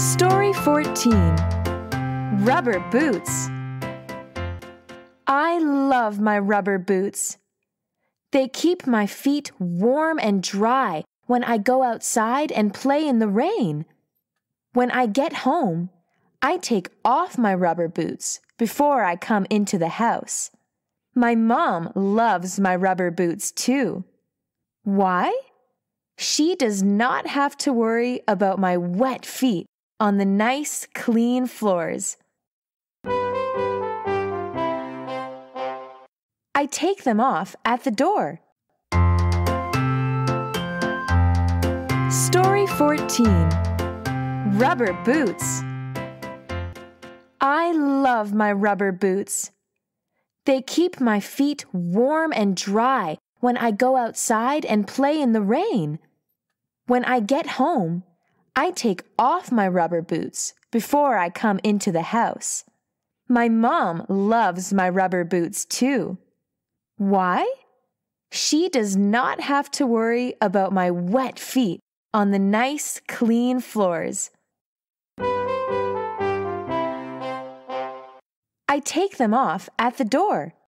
Story 14 Rubber Boots. I love my rubber boots. They keep my feet warm and dry when I go outside and play in the rain. When I get home, I take off my rubber boots before I come into the house. My mom loves my rubber boots too. Why? She does not have to worry about my wet feet on the nice, clean floors. I take them off at the door. Story 14 Rubber Boots. I love my rubber boots. They keep my feet warm and dry when I go outside and play in the rain. When I get home, I take off my rubber boots before I come into the house. My mom loves my rubber boots too. Why? She does not have to worry about my wet feet on the nice, clean floors. I take them off at the door.